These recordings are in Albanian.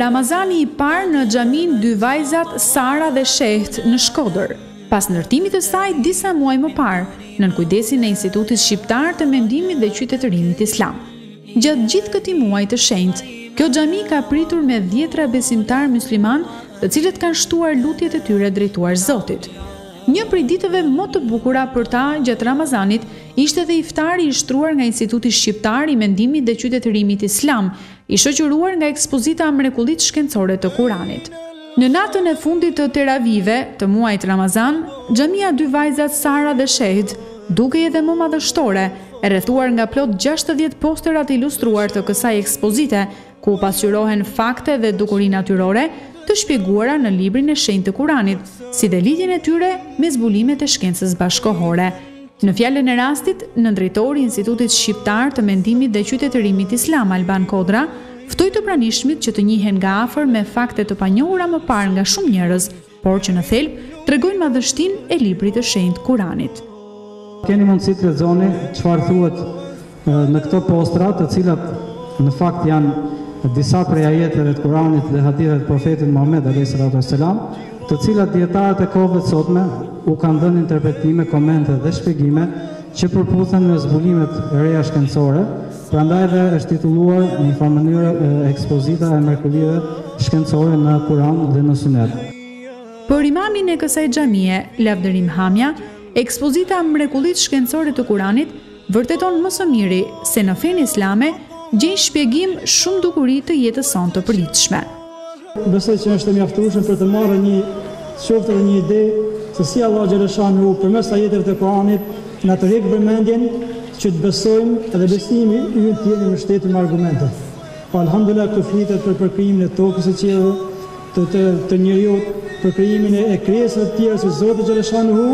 Ramazani i parë në xhaminë dy vajzat Sara dhe Shehd në Shkodër. Pas ndërtimit të saj disa muaj më parë, nën kujdesin e Institutit Shqiptar të Mendimit dhe Qytetërimit Islam. Gjatë gjithë këtij muaj të shenjtë, kjo xhami ka pritur me dhjetra besimtarë myslimanë të cilët kanë shtuar lutjet e tyre drejtuar Zotit. Një prej ditëve më të bukura për ta gjatë Ramazanit ishte dhe iftari i shtruar nga Instituti Shqiptar i Mendimit dhe Qytetërimit Islam, i shoqëruar nga ekspozita Mrekullitë Shkencore të Kuranit. Në natën e fundit të teravive të muajit Ramazan, xhamia dy vajzat Sara dhe Shehd, dukej edhe më madhështore, e rrethuar nga plot gjashtëdhjetë postera të ilustruar të kësaj ekspozite, ku pasqyrohen fakte dhe dukuri natyrore, të shpjeguara në librin e shenjtë të Kuranit, si dhe lidhjen e tyre me zbulimet e shkencës bashkëkohore. Në fjalën e rastit, nëndrejtori i Institutit Shqiptar të Mendimit dhe Qytetërimit Islam, Alban Kodra, ftoi të pranishmit që të njihen nga afër me fakte të panjohura më parë nga shumë njerëz, por që në thelb tregojnë madhështinë e librit të shenjtë Kuranit. Keni mundësi të lexoni çfarë thuhet Në këto postra, të cilat në fakt janë disa prej ajeteve të Kuranit dhe haditheve të Profetit Muhammed alayhi salatu wassalam, të cilat dijetarët e kohëve të sotme u kanë dhënë interpretime, komente dhe shpjegime që përputhen me zbulimet e reja shkencore, prandaj dhe është titulluar në një farë mënyrë ekspozita e mrekullive shkencore në Kur'an dhe në Sunet. Për imamin e kësaj xhamie, Lavdrim Hamja, ekspozita Mrekullitë shkencore të Kur'anit Vërteton më së miri se në fenë islame gjejnë shpjegim shumë dukuri të jetës sonë të përditshme. Besoj që është e mjaftueshme për të marrë një qoftë edhe një ide se si Allahu xhaleshanuhu përmes ajeteve të Kuranit na tërheq vëmendjen që të besojmë dhe besimi ynë të jetë i mbështetur me argumente. Po alhamdulillah këtu flitet për për krijimin e tokës e qiellit, të të të njeriut, për krijimin e e krijesave të tjera që Zoti xhaleshanuhu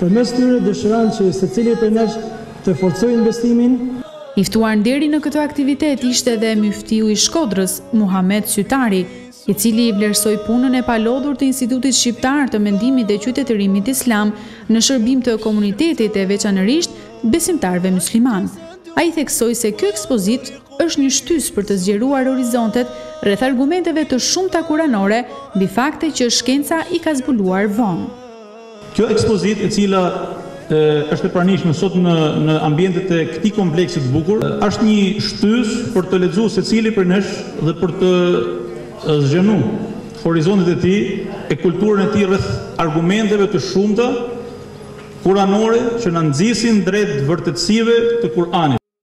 Përmes tyre dëshiron që secili prej nesh të forcojë besimin. I ftuar nderi në këtë aktivitet ishte edhe Myftiu i Shkodrës, Muhamed Sytari, i cili vlerësoi punën e palodhur të Institutit Shqiptar të Mendimit dhe Qytetërimit Islam në shërbim të komunitetit e veçanërisht besimtarëve myslimanë. Ai theksoi se kjo ekspozitë është një shtysë për të zgjeruar horizontet rreth argumenteve të shumta kuranore mbi fakte që shkenca i ka zbuluar vonë. Kjo ekspozitë, e cila është e pranishme sot në në ambientet e këtij kompleksi të bukur, është një shtysë për të lexuar secili prej nesh dhe për të zgjeruar horizontet e tij e kulturën e tij rreth argumenteve të shumta kuranore që na nxisin drejt vërtetësive të Kur'anit.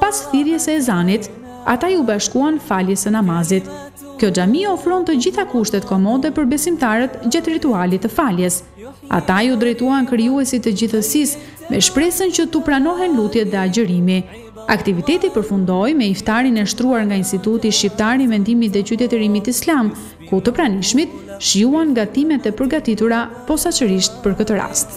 Pas thirrjes së ezanit, ata iu bashkuan faljes së namazit. Kjo xhami ofron të gjitha kushtet komode për besimtarët gjatë ritualit të faljes. Ata iu drejtuan Krijuesit të gjithësisë me shpresën që t'u pranohen lutjet dhe agjërimi. Aktiviteti përfundoi me iftarin e shtruar nga Instituti Shqiptar i Mendimit dhe Qytetërimit Islam, ku të pranishmit shijuan gatimet e përgatitura posaçërisht për këtë rast.